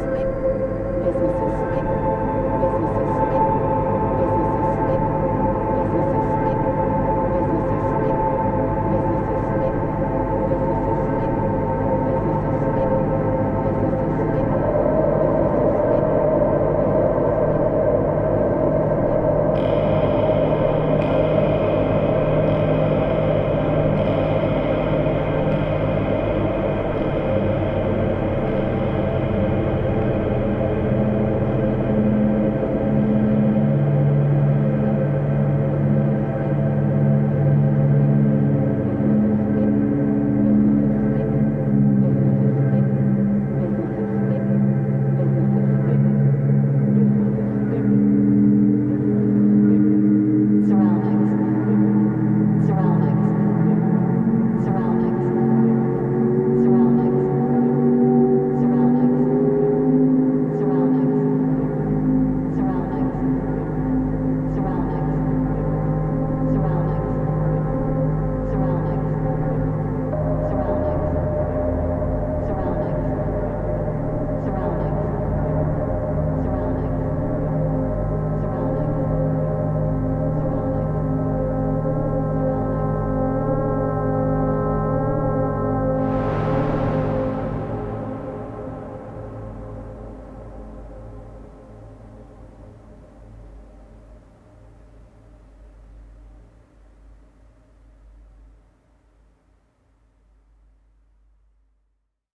Maybe